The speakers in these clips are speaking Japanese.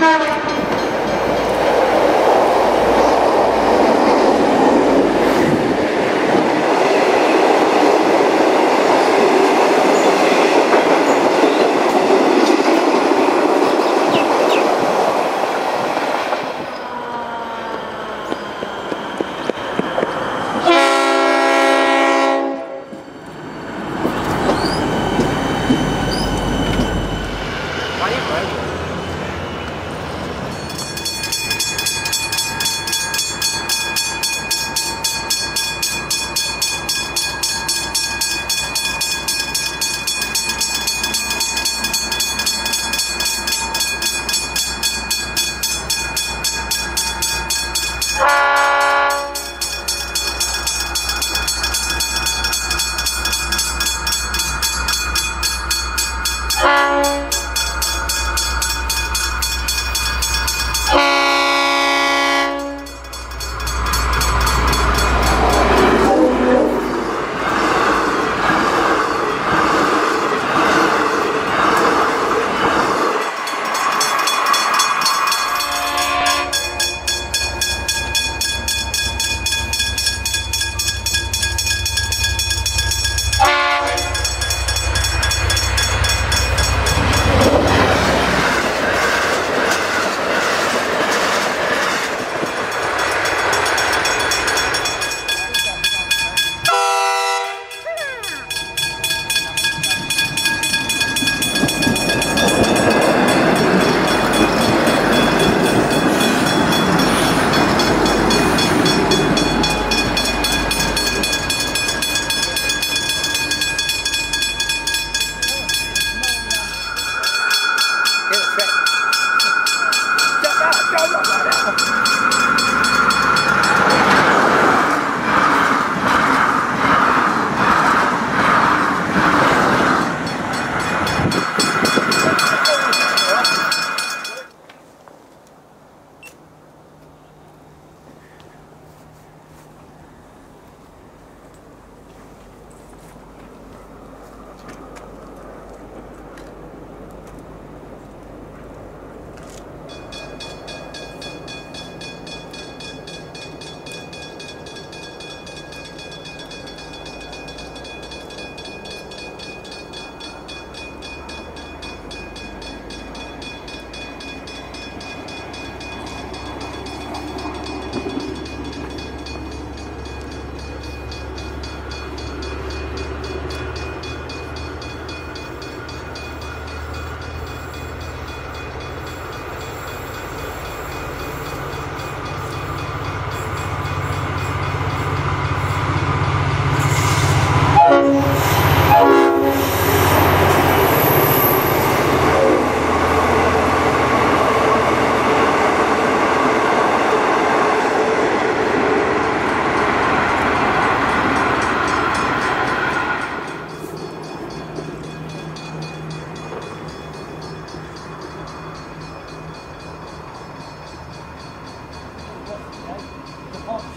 Não.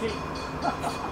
ハハハハ!